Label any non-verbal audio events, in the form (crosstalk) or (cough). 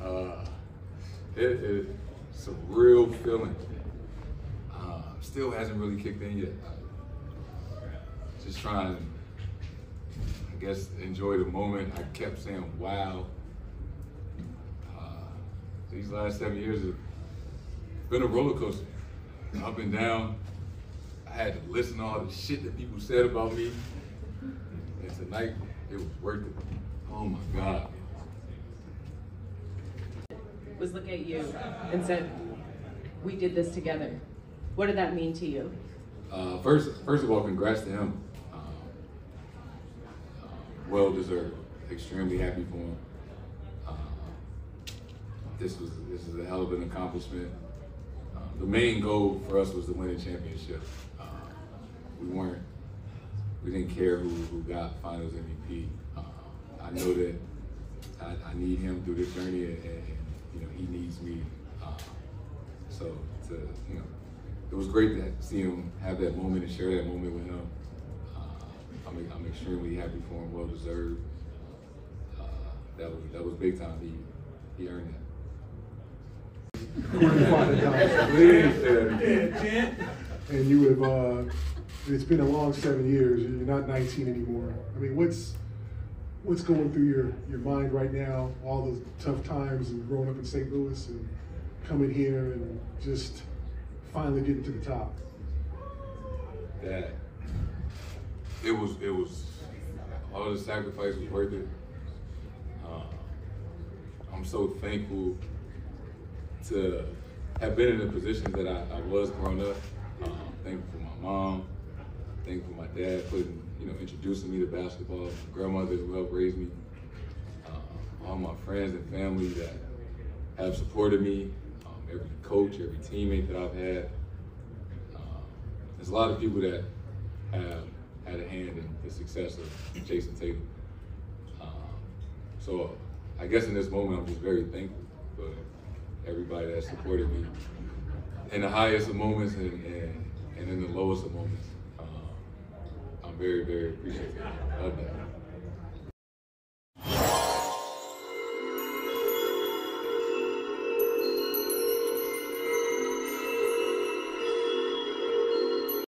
Uh, it, it's a real feeling. Uh, still hasn't really kicked in yet. Just trying, to, I guess, enjoy the moment. I kept saying, wow. Uh, these last seven years have been a roller coaster, up and down. I had to listen to all the shit that people said about me. And tonight, it was worth it. Oh my God. Was look at you and said, "We did this together." What did that mean to you? Uh, first, first of all, congrats to him. Um, uh, well deserved. Extremely happy for him. Uh, this was this is a hell of an accomplishment. Uh, the main goal for us was to win a championship. Uh, we weren't. We didn't care who, who got Finals MVP. Uh, I know that I, I, need him through this journey, and, and you know he needs me. Uh, so to you know it was great to see him have that moment and share that moment with him. Uh, I'm, I'm extremely happy for him, well deserved. Uh, that was that was big time. He he earned that. (laughs) and you have uh, it's been a long seven years. You're not 19 anymore. I mean, what's what's going through your, your mind right now? All the tough times and growing up in St. Louis and coming here and just finally getting to the top? That it was it was all the sacrifice was worth it. Uh, I'm so thankful to have been in the positions that I, I was growing up. Uh, thankful for my mom. Thankful for my dad putting, you know, introducing me to basketball. My grandmother who helped raise me. Uh, all my friends and family that have supported me every coach, every teammate that I've had. Uh, there's a lot of people that have had a hand in the success of Jayson Tatum. Uh, so I guess in this moment, I'm just very thankful for everybody that supported me in the highest of moments and, and, and in the lowest of moments. Very, very appreciative of that.